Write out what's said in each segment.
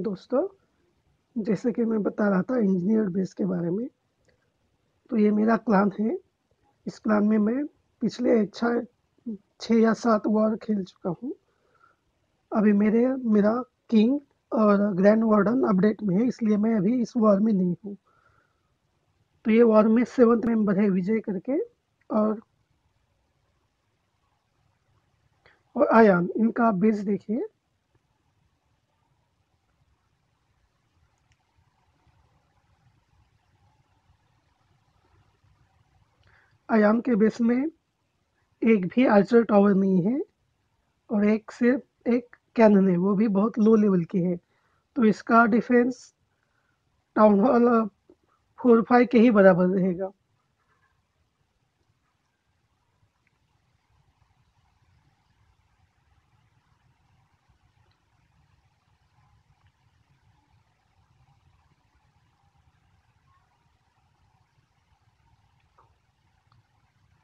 दोस्तों, जैसे कि मैं बता रहा था इंजीनियर बेस के बारे में तो ये मेरा क्लान है। इस क्लान में मैं पिछले अच्छा छः या सात वॉर खेल चुका हूँ। अभी मेरे, मेरा किंग और ग्रैंड वार्डन अपडेट में है, इसलिए मैं अभी इस वॉर में नहीं हूँ। तो ये वॉर में सेवंथ मेंबर है विजय करके और और आयान, इनका बेस देखिए। आयाम के बेस में एक भी आर्चर टावर नहीं है और एक सिर्फ़ एक कैनन है, वो भी बहुत लो लेवल की है। तो इसका defence town hall four five के ही बराबर रहेगा।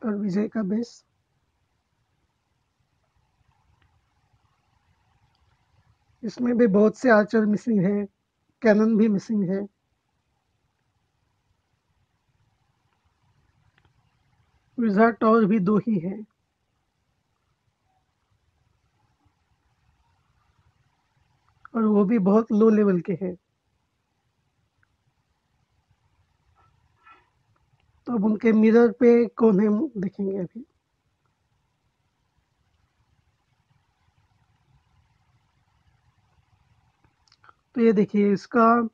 और विजय का बेस। इसमें भी बहुत से आर्चर मिसिंग है कैनन भी मिसिंग है। विजार्ड टावर भी दो ही है। और वो भी बहुत लो लेवल के हैं। तो अब उनके मिरर पे कौन है देखेंगे अभी? तो ये देखिए, इसका,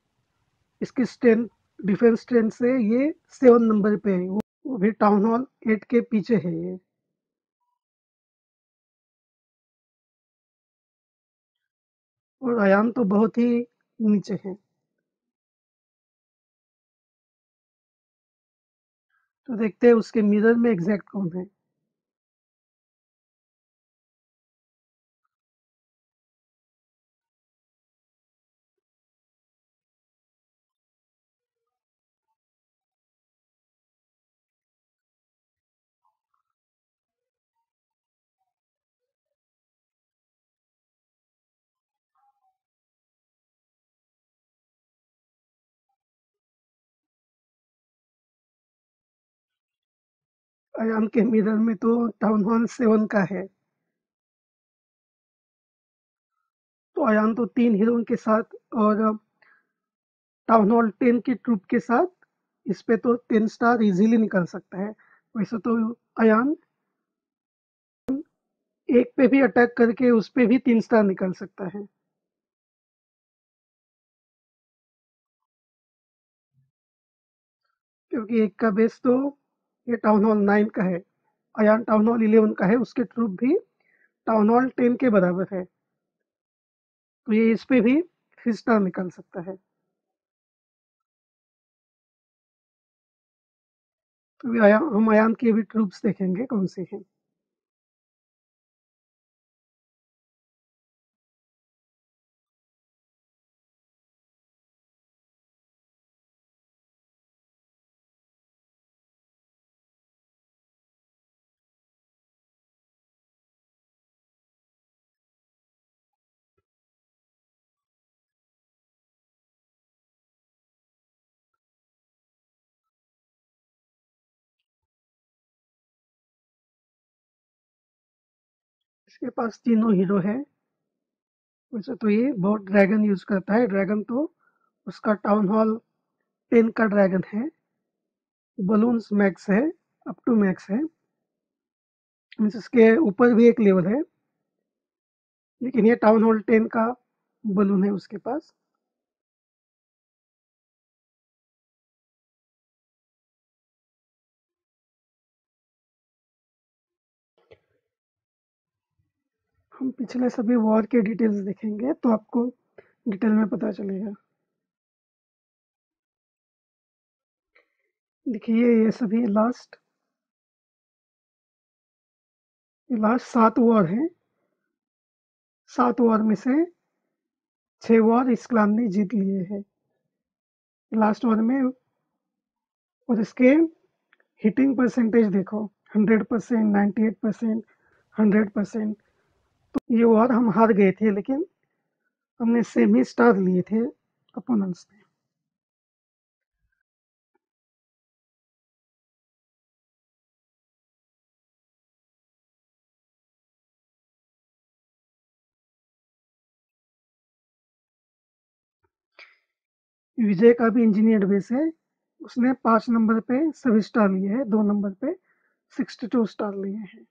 इसकी स्ट्रेंथ डिफेंस स्ट्रेंथ से ये सेवन नंबर पे है। वो भी टाउन हॉल एट के पीछे है ये। और आयाम तो बहुत ही नीचे है। तो देखते हैं उसके मिरर में एग्जैक्ट कौन है। अयान के मिरर में तो टाउन हॉल सेवन का है। तो अयान तो तीन हीरो के साथ और टाउन हॉल टेन की ट्रूप के साथ इस पे तो टेन स्टार इजीली निकल सकता है। वैसे तो अयान एक पे भी अटैक करके उस पे भी तीन स्टार निकल सकता है। क्योंकि एक का बेस तो ये टाउन हॉल नाइन का है अयान टाउन हॉल इलेवन का है, उसके ट्रूप भी टाउन हॉल टेन के बराबर है। तो ये इस पे भी हिस्टर स्टार निकल सकता है। तो हम अयान के भी ट्रूप्स देखेंगे कौन से हैं। इसके पास तीनों हीरो है। वैसे तो ये बहुत ड्रैगन यूज़ करता है। ड्रैगन तो उसका टाउन हॉल टेन का ड्रैगन है। बलून्स मैक्स है अप टू मैक्स है। मीन्स इसके ऊपर भी एक लेवल है। लेकिन ये टाउन हॉल टेन का बलून है उसके पास। हम पिछले सभी वॉर के डिटेल्स देखेंगे तो आपको डिटेल में पता चलेगा। देखिए, ये सभी लास्ट ये लास्ट सात वॉर है। सात वॉर में से छह वॉर इस क्लान ने जीत लिए हैं। लास्ट वॉर में और इसके हिटिंग परसेंटेज देखो hundred percent ninety eight percent hundred percent तो ये वॉर हम हार गए थे, लेकिन हमने सेमी स्टार लिए थे अपोनेंट्स ने। विजय का भी इंजीनियर बेस है। उसने पाँच नंबर पे सभी स्टार लिए हैं, दो नंबर पे सिक्सटी टू स्टार लिए हैं।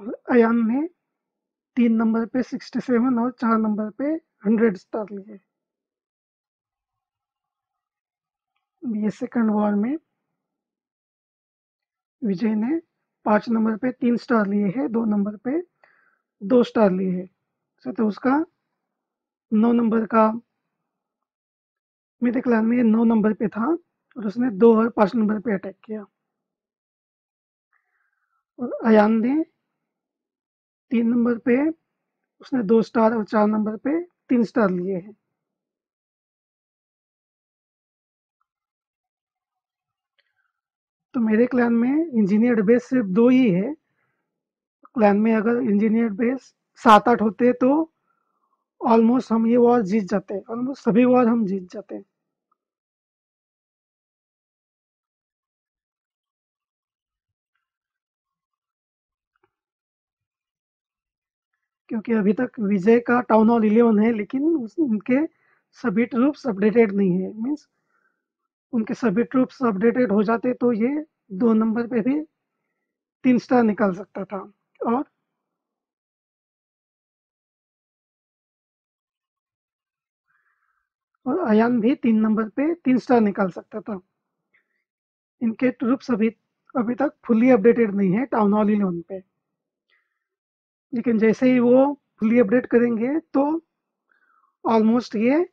और अयान ने तीन नंबर पे सिक्सटी सेवन और चार नंबर पे हंड्रेड स्टार लिए ये सेकंड वॉर में विजय ने पाँच नंबर पे तीन स्टार लिए हैं, दो नंबर पे दो स्टार लिए हैं। तो उसका नौ नंबर का मेरे क्लान में नौ नंबर पे था और उसने दो और पाँच नंबर पे अटैक किया। और अयान ने तीन नंबर पे, उसने दो स्टार और चार नंबर पे तीन स्टार लिए हैं। तो मेरे क्लान में इंजीनियर बेस सिर्फ़ दो ही है। क्लान में अगर इंजीनियर बेस सात आठ होते तो ऑलमोस्ट हम ये वॉर जीत जाते, ऑलमोस्ट सभी वॉर हम जीत जाते। क्योंकि अभी तक विजय का टाउन हॉल इलेवन है, लेकिन उनके सभी ट्रूप्स अपडेटेड नहीं है। मीन्स उनके सभी ट्रूप्स अपडेटेड हो जाते तो ये दो नंबर पे भी तीन स्टार निकाल सकता था। और और अयान भी तीन नंबर पे तीन स्टार निकाल सकता था। इनके ट्रूप्स अभी अभी तक फुल्ली अपडेटेड नहीं है टाउन हॉल इलेवन पे। लेकिन जैसे ही वो फुली अपडेट करेंगे तो ऑलमोस्ट ये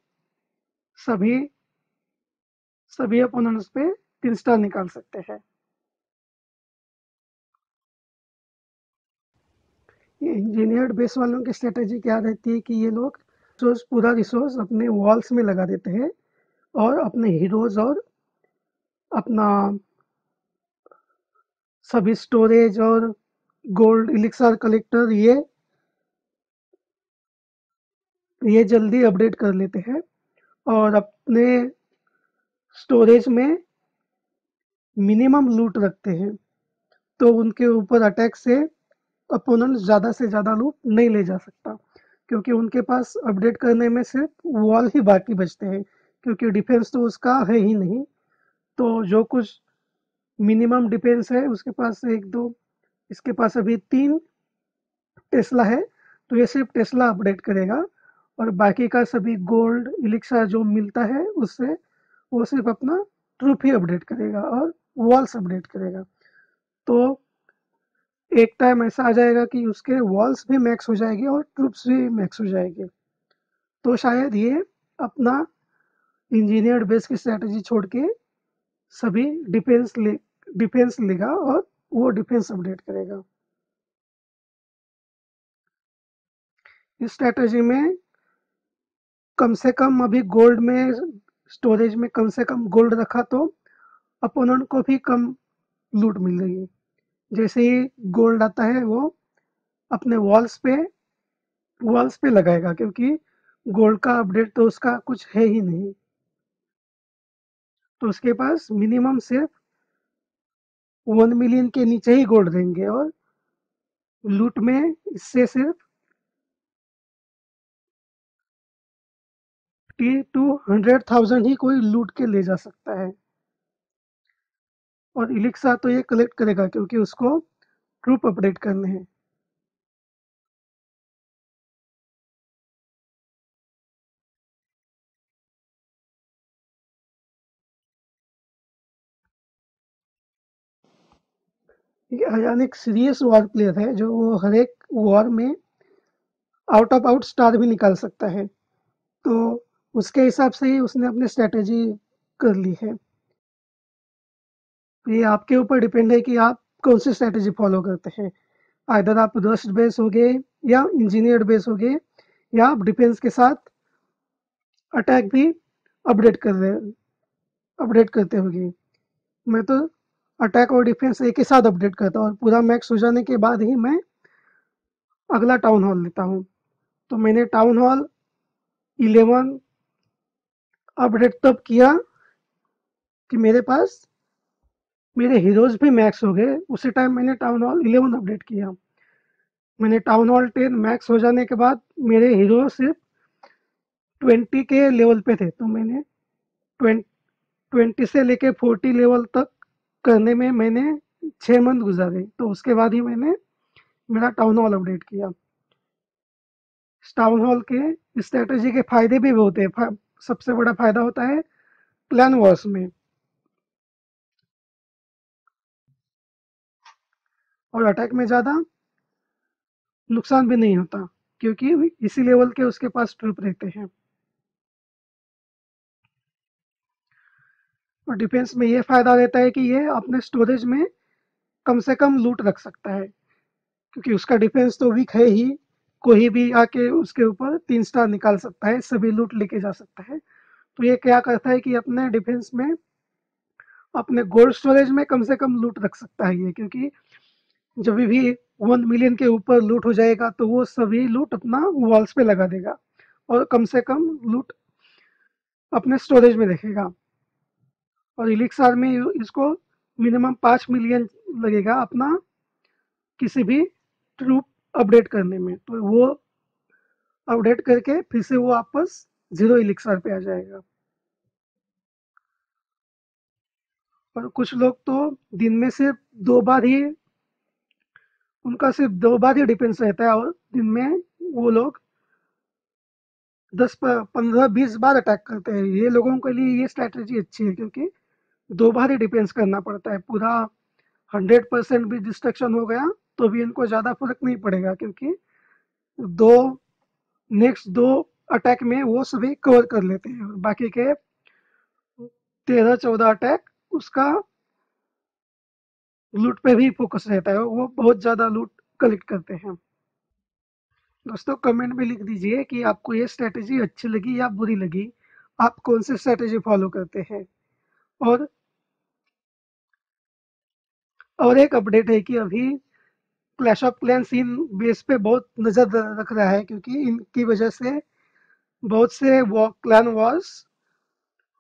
सभी सभी अपोनेंट्स पे तीन स्टार निकाल सकते हैं। इंजीनियर्ड बेस वालों की स्ट्रेटेजी क्या रहती है कि ये लोग रिसोर्स पूरा रिसोर्स अपने वॉल्स में लगा देते हैं और अपने हीरोज और अपना सभी स्टोरेज और गोल्ड इलिक्सर कलेक्टर, ये ये जल्दी अपडेट कर लेते हैं और अपने स्टोरेज में मिनिमम लूट रखते हैं। तो उनके ऊपर अटैक से अपोनेंट ज़्यादा से ज़्यादा लूट नहीं ले जा सकता, क्योंकि उनके पास अपडेट करने में सिर्फ़ वॉल ही बाकी बचते हैं, क्योंकि डिफेंस तो उसका है ही नहीं। तो जो कुछ मिनिमम डिफेंस है, उसके पास एक दो इसके पास अभी तीन टेस्ला है तो ये सिर्फ़ टेस्ला अपडेट करेगा। और बाकी का सभी गोल्ड, इलिक्सा जो मिलता है उससे, वो सिर्फ़ अपना ट्रूप ही अपडेट करेगा और वॉल्स अपडेट करेगा। तो एक टाइम ऐसा आ जाएगा कि उसके वॉल्स भी मैक्स हो जाएगी और ट्रूप्स भी मैक्स हो जाएगी। तो शायद ये अपना इंजीनियर्ड बेस की स्ट्रेटजी छोड़ के सभी डिफेंस ले, डिफेंस लेगा और वो डिफेंस अपडेट करेगा। इस स्ट्रेटजी में कम से कम अभी गोल्ड में, स्टोरेज में कम से कम गोल्ड रखा तो अपोनेंट को भी कम लूट मिल रही जैसे ही गोल्ड आता है, वो अपने वॉल्स पे वॉल्स पे लगाएगा, क्योंकि गोल्ड का अपडेट तो उसका कुछ है ही नहीं। तो उसके पास मिनिमम सिर्फ़ वन मिलियन के नीचे ही गोल्ड देंगे और लूट में इससे सिर्फ़ टी टू हंड्रेड थाउज़ेंड ही कोई लूट के ले जा सकता है। और इलेक्सा तो ये कलेक्ट करेगा क्योंकि उसको ट्रूप अपडेट करने हैं। अयान एक सीरियस वॉर प्लेयर है जो वो हर एक वॉर में आउट ऑफ़ आउट स्टार भी निकाल सकता है। तो उसके हिसाब से ही उसने अपनी स्ट्रेटेजी कर ली है। ये आपके ऊपर डिपेंड है कि आप कौन सी स्ट्रेटेजी फॉलो करते हैं। आइधर आप रस्ट बेस हो गए या इंजीनियर बेस हो गए या आप डिफेंस के साथ अटैक भी अपडेट कर रहे अपडेट करते होंगे। मैं तो अटैक और डिफेंस एक ही साथ अपडेट करता हूँ और पूरा मैक्स हो जाने के बाद ही मैं अगला टाउन हॉल लेता हूँ। तो मैंने टाउन हॉल इलेवन अपडेट तब किया कि मेरे पास मेरे हीरोज भी मैक्स हो गए। उसी टाइम मैंने टाउन हॉल इलेवन अपडेट किया। मैंने टाउन हॉल टेन मैक्स हो जाने के बाद मेरे हीरो सिर्फ़ ट्वेंटी के लेवल पे थे। तो मैंने ट्वेंटी से लेके फोर्टी लेवल तक करने में मैंने छः मंथ गुजारे तो उसके बाद ही मैंने मेरा टाउन हॉल अपडेट किया। टाउन हॉल के स्ट्रेटजी के फ़ायदे भी बहुत है। सबसे बड़ा फ़ायदा होता है प्लान वॉर्स में। और अटैक में ज़्यादा नुकसान भी नहीं होता, क्योंकि इसी लेवल के उसके पास ट्रूप रहते हैं। और डिफेंस में ये फ़ायदा रहता है कि ये अपने स्टोरेज में कम से कम लूट रख सकता है। क्योंकि उसका डिफेंस तो वीक है ही, कोई भी आके उसके ऊपर तीन स्टार निकाल सकता है, सभी लूट लेके जा सकता है। तो ये क्या करता है कि अपने डिफेंस में, अपने गोल्ड स्टोरेज में कम से कम लूट रख सकता है ये। क्योंकि जब भी वन मिलियन के ऊपर लूट हो जाएगा तो वो सभी लूट अपना वॉल्स पे लगा देगा और कम से कम लूट अपने स्टोरेज में रखेगा। और इलिक्सार में इसको मिनिमम पाँच मिलियन लगेगा अपना किसी भी ट्रूप अपडेट करने में। तो वो अपडेट करके फिर से वो वापस ज़ीरो इलिक्सार पे आ जाएगा। और कुछ लोग तो दिन में सिर्फ़ दो बार ही, उनका सिर्फ़ दो बार ही डिफेंस रहता है और दिन में वो लोग दस पंद्रह, बीस बार अटैक करते हैं। ये लोगों के लिए ये स्ट्रैटेजी अच्छी है क्योंकि दो बार ही डिफेंस करना पड़ता है। पूरा हंड्रेड परसेंट भी डिस्ट्रक्शन हो गया तो भी इनको ज़्यादा फ़र्क नहीं पड़ेगा, क्योंकि दो, नेक्स्ट दो अटैक में वो सभी कवर कर लेते हैं। बाकी के तेरह चौदह अटैक, उसका लूट पे भी फोकस रहता है। वो बहुत ज़्यादा लूट कलेक्ट करते हैं। दोस्तों कमेंट में लिख दीजिए कि आपको ये स्ट्रेटेजी अच्छी लगी या बुरी लगी। आप कौन सी स्ट्रेटेजी फॉलो करते हैं? और और एक अपडेट है कि अभी क्लैश ऑफ़ क्लैंस इन बेस पे बहुत नज़र रख रहा है, क्योंकि इनकी वजह से बहुत से क्लैन वॉर्स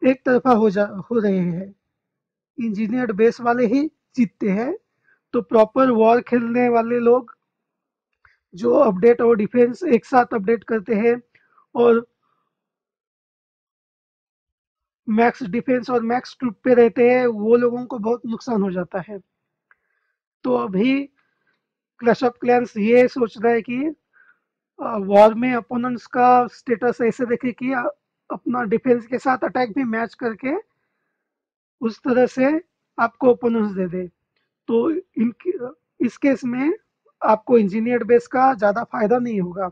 एक तरफा हो जा, हो रहे हैं। इंजीनियर बेस वाले ही जीतते हैं। तो प्रॉपर वॉर खेलने वाले लोग जो अपडेट और डिफेंस एक साथ अपडेट करते हैं और मैक्स डिफेंस और मैक्स ट्रूप पे रहते हैं, वो लोगों को बहुत नुकसान हो जाता है। तो अभी क्लैश ऑफ़ क्लैंस ये सोच रहा है कि वॉर में अपोनेंट्स का स्टेटस ऐसे देखे कि अपना डिफेंस के साथ अटैक भी मैच करके उस तरह से आपको ओपोनेंट्स दे दे। तो इन इस केस में आपको इंजीनियर बेस का ज़्यादा फ़ायदा नहीं होगा।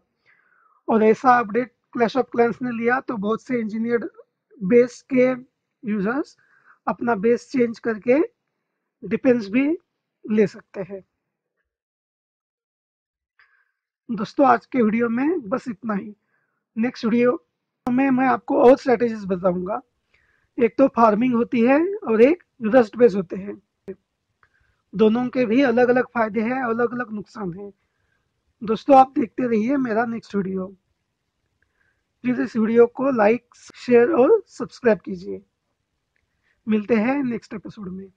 और ऐसा अपडेट क्लैश ऑफ़ क्लैंस ने लिया तो बहुत से इंजीनियर बेस के यूज़र्स अपना बेस चेंज करके डिफेंस भी ले सकते हैं। दोस्तों, आज के वीडियो में बस इतना ही। नेक्स्ट वीडियो में मैं आपको और स्ट्रेटेजीज बताऊँगा। एक तो फ़ार्मिंग होती है और एक रस्ट बेस होते हैं। दोनों के भी अलग अलग फ़ायदे हैं अलग अलग नुकसान हैं। दोस्तों, आप देखते रहिए मेरा नेक्स्ट वीडियो प्लीज़ इस वीडियो को लाइक शेयर और सब्सक्राइब कीजिए। मिलते हैं नेक्स्ट एपिसोड में।